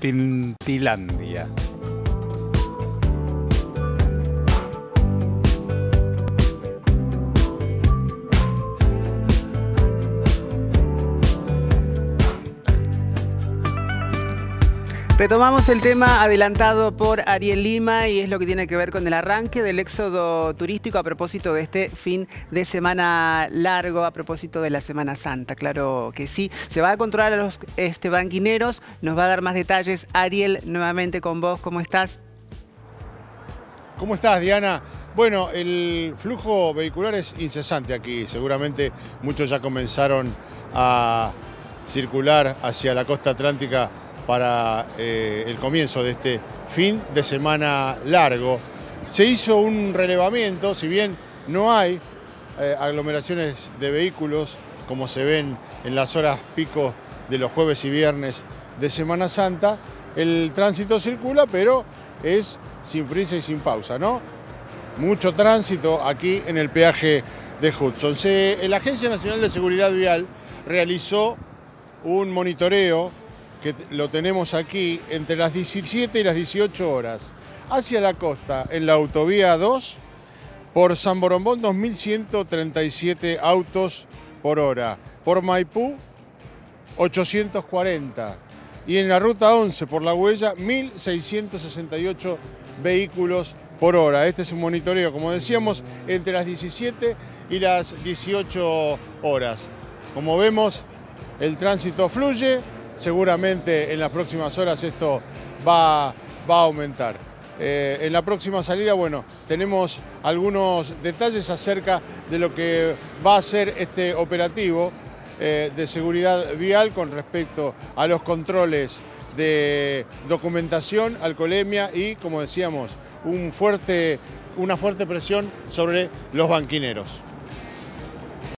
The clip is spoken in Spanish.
Tintilandia. Retomamos el tema adelantado por Ariel Lima y es lo que tiene que ver con el arranque del éxodo turístico a propósito de este fin de semana largo, a propósito de la Semana Santa. Claro que sí. Se va a controlar a los este, banquineros. Nos va a dar más detalles. Ariel, nuevamente con vos. ¿Cómo estás? ¿Cómo estás, Diana? Bueno, el flujo vehicular es incesante aquí. Seguramente muchos ya comenzaron a circular hacia la costa atlántica para eh, el comienzo de este fin de semana largo. Se hizo un relevamiento, si bien no hay eh, aglomeraciones de vehículos como se ven en las horas pico de los jueves y viernes de Semana Santa, el tránsito circula, pero es sin prisa y sin pausa, ¿no? Mucho tránsito aquí en el peaje de Hudson. la Agencia Nacional de Seguridad Vial realizó un monitoreo que lo tenemos aquí entre las 17 y las 18 horas, hacia la costa, en la autovía 2, por San Borombón 2.137 autos por hora, por Maipú 840 y en la ruta 11 por la huella 1.668 vehículos por hora. Este es un monitoreo, como decíamos, entre las 17 y las 18 horas. Como vemos, el tránsito fluye, seguramente en las próximas horas esto va, a aumentar. Eh, en la próxima salida, bueno, tenemos algunos detalles acerca de lo que va a ser este operativo eh, de seguridad vial con respecto a los controles de documentación, alcoholemia y, como decíamos, una fuerte presión sobre los banquineros.